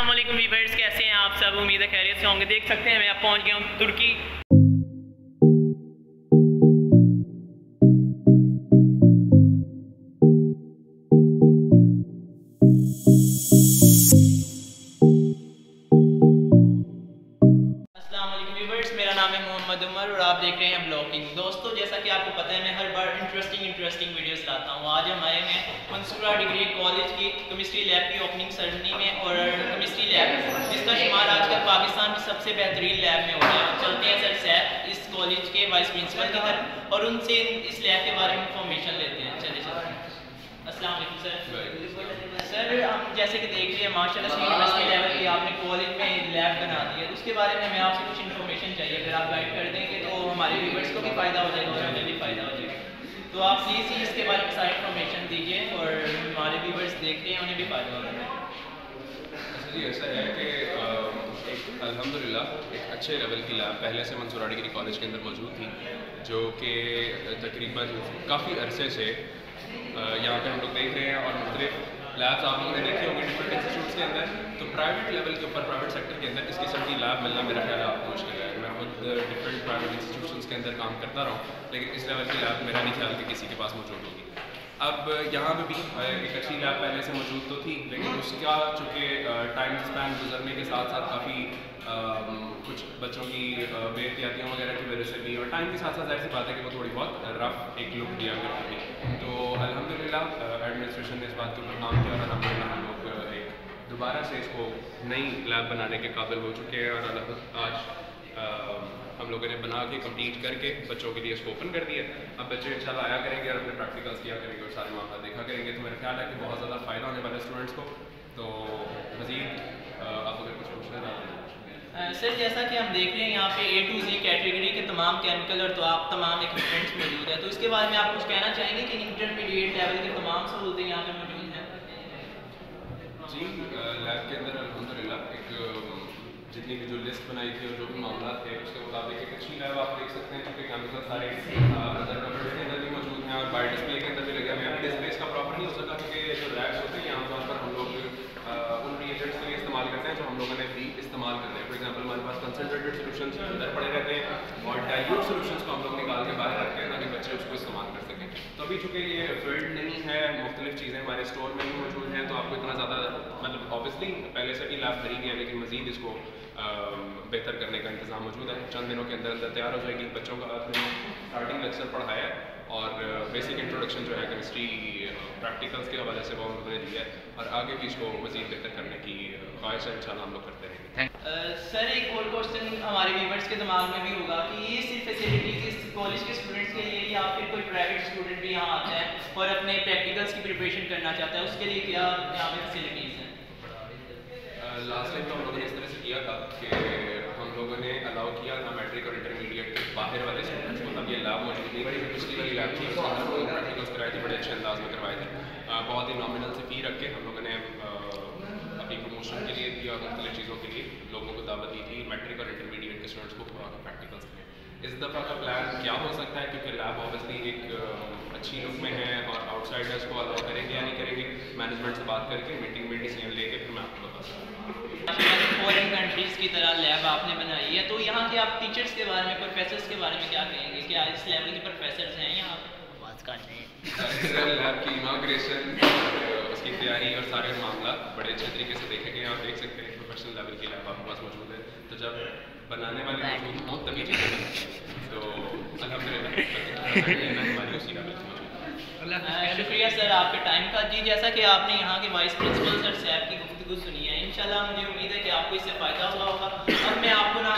السلام علیکم ویورز، کیسے ہیں آپ؟ سب امید ہے خیریت سے ہوں گے، دیکھ سکتے ہیں میں اب پہنچ گیا ہوں ترکی۔ آپ دیکھ رہے ہیں بلاگنگ دوستو، جیسا کہ آپ کو پتہ ہے، میں ہر بار انٹرسٹنگ انٹرسٹنگ ویڈیوز لاتا ہوں۔ آج ہم آئے ہیں منصورہ ڈگری کالج کی کیمسٹری لیب کی اوپننگ سرمنی میں اور کیمسٹری لیب جس کا شمار آج کل پاکستان کی سب سے بہترین لیب میں ہو رہا ہے۔ چلتے ہیں سر سیف اس کالج کے وائس پرنسپل کی طرف اور ان سے اس لیب کے بارے میں انفارمیشن لیتے ہیں۔ چلے چلتے ہیں۔ السلام علیکم سر۔ سر ہم جیسے کہ دیکھ رہے ہیں ماشاء اللہ سے یونیورسٹی لیول کی آپ نے کالج میں لیب بنا دی ہے اس کے بارے میں ہمیں آپ سے کچھ انفارمیشن چاہیے اگر آپ گائڈ کر دیں گے تو ہمارے ویورس کو بھی فائدہ ہو جائے گا اور ہمیں بھی فائدہ ہو جائے گا تو آپ پلیز ہی اس کے بارے میں ساری انفارمیشن دیجیے اور ہمارے ویورس دیکھ رہے ہیں انہیں بھی فائدہ ہو جائے گا جی ایسا ہے کہ ایک الحمد للہ ایک اچھے لیول کی لیب پہلے سے منصورہ ڈگری کالج کے اندر موجود تھی جو کہ تقریباً کافی عرصے سے یہاں پہ ہم لوگ دیکھ رہے ہیں اور مختلف لیبس آپ لوگوں نے دیکھے ہوں گے ڈفرنٹ انسٹیٹیوٹس کے اندر، تو پرائیویٹ لیول کے اوپر پرائیویٹ سیکٹر کے اندر اس قسم کی لیب ملنا میرا خیال آپ کو مشکل ہے۔ میں خود ڈفرنٹ پرائیویٹ انسٹیٹیوشنس کے اندر کام کرتا رہا ہوں، لیکن اس لیول کی لیب میرا نہیں خیال کہ کسی کے پاس موجود ہوگی۔ اب یہاں پہ بھی ایک اچھی لیب پہلے سے موجود تو تھی، لیکن اس کا چونکہ ٹائم اسپین گزرنے کے ساتھ ساتھ کافی کچھ بچوں کی بے احتیاطیوں وغیرہ کی وجہ سے بھی، اور ٹائم کے ساتھ ساتھ ظاہر سی بات ہے کہ وہ تھوڑی بہت رف ایک لک دیا کرتی تھی تو الحمد للہ ایڈمنسٹریشن نے اس بات کے اوپر کام کیا اور الحمد للہ ہم لوگ ایک دوبارہ سے اس کو نئی لیب بنانے کے قابل ہو چکے ہیں اور الحمد آج ہم لوگوں نے بنا کے کمپلیٹ کر کے بچوں کے لیے اس کو اوپن کر دیا۔ اب بچے ان شاء اللہ آیا کریں گے اور اپنے پریکٹیکلس کیا کریں گے اور سارے معاملات دیکھا کریں گے۔ تو میرا خیال ہے کہ بہت زیادہ فائدہ ہونے والے اسٹوڈنٹس کو۔ تو مزید آپ اگر کچھ پوچھنا چاہتے ہیں سر جیسا کہ ہم دیکھ رہے ہیں یہاں پہ اے ٹو زی کیٹیگری کے تمام کیمیکل اور تو آپ تمام ایکوپمنٹس موجود ہیں۔ تو اس کے بارے میں آپ کچھ کہنا چاہیں گے کہ انٹرمیڈیٹ لیول کی تمام سہولتیں یہاں پہ موجود ہیں؟ جی لیب کے اندر الحمد للہ ایک جتنی بھی جو لسٹ بنائی تھی اور جو بھی معاملات تھے، اس کے مطابق ایک اچھی لیب آپ دیکھ سکتے ہیں کیونکہ کیمیکل سارے ادر کمپیوٹر کے اندر بھی موجود ہیں اور بائی ڈسپلے کے اندر بھی لگے ہوئے ہیں۔ ڈسپلے اس کا پراپر نہیں ہو سکا کیونکہ جو ریکس ہوتے ہیں عام طور پر ہم لوگ ان ریجنٹس کے لیے استعمال کرتے ہیں جو ہم لوگوں نے بھی استعمال کرتے ہیں۔ فار ایگزامپل ہمارے پاس کنسنٹریٹڈ سولوشنس اندر پڑے رہتے ہیں اور ڈائیوٹ سولوشنس کو ہم لوگ نکال کے باہر رکھتے ہیں تاکہ بچے اس کو استعمال کر سکیں۔ تو ابھی چونکہ یہ فیلڈ نہیں ہے مختلف چیزیں ہمارے اسٹور میں بھی موجود ہیں تو آپ کو اتنا زیادہ مطلب آبویسلی پہلے سے بھی لیب بھری گئی ہے لیکن مزید اس کو بہتر کرنے کا انتظام موجود ہے۔ چند دنوں کے اندر اندر تیار ہو جائے گی بچوں کا۔ اسٹارٹنگ لیکچر پڑھایا ہے اور بیسک انٹروڈکشن جو ہے کیمسٹری پریکٹیکلس کے حوالے سے وہ لوگوں نے دیا ہے۔ اور آگے بھی اس کو مزید بہتر کرنے کی خواہش ہے ان شاء اللہ ہم لوگ کرتے رہیں گے۔ سر ایک اور کوشچن ہمارے ویورس کے دماغ میں بھی ہوگا کہ یہ صرف فیسلٹیز اس کالج کے اسٹوڈنٹس کے لیے یا پھر کوئی پرائیویٹ اسٹوڈنٹ بھی یہاں آتا ہے اور اپنے پریکٹیکلس کی پریپریشن کرنا چاہتا ہے، اس کے لیے کیا یہاں پہ فیسلٹیز ہیں؟ لاسٹ ٹائم تو ہم لوگوں نے اس طرح سے کیا تھا کہ ہم لوگوں نے الاؤ کیا تھا میٹرک اور انٹرمیڈیٹ کے باہر والے اسٹوڈنٹس کو تب یہ لیب موجود نہیں بڑی پچھلی والی لیب تھی، اس کے اندر پریکٹیکلس کرائے تھے بڑے اچھے انداز میں کروائے تھے بہت ہی نامنل سے فی رکھ کے ہم لوگوں نے اپنی پروموشن کے لیے دیا مختلف چیزوں کے لیے لوگوں کو دعوت دی تھی میٹرک اور انٹرمیڈیٹ کے اسٹوڈنٹس کو پریکٹیکلس کے اس دفعہ کا پلان کیا ہو سکتا ہے؟ کیونکہ لیب آبویسلی ایک اچھی لک میں ہے اور آؤٹ سائڈرس کو الاؤ کریں گے یا نہیں کریں گے مینجمنٹ سے بات کر کے میٹنگ میں ڈیسیجن لے کے پھر میں آپ کو بتا سکتا ہوں۔ فورن کنٹریز کی طرح لیب آپ نے بنائی ہے تو یہاں کے آپ ٹیچرس کے بارے میں پروفیسرس کے بارے میں کیا کہیں گے؟ کیا اس لیول کے پروفیسرز ہیں یہاں؟ بات کرنے لیب کی اناگریشن اس کی تیاری اور سارے معاملات بڑے اچھے طریقے سے دیکھیں گے آپ دیکھ سکتے ہیں پروفیشنل لیول کی لیب آپ کے پاس موجود ہے۔ تو جب بنانے والے چیزیں بنتی ہیں۔ تو شکریہ سر آپ کے ٹائم کا۔ جی جیسا کہ آپ نے یہاں کے وائس پرنسپل سر صاحب کی گفتگو سنی ہے انشاءاللہ مجھے امید ہے کہ آپ کو اس سے فائدہ ہوا ہوگا۔ اب میں آپ کو نا